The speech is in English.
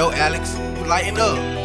Yo, Alex, you lighten up.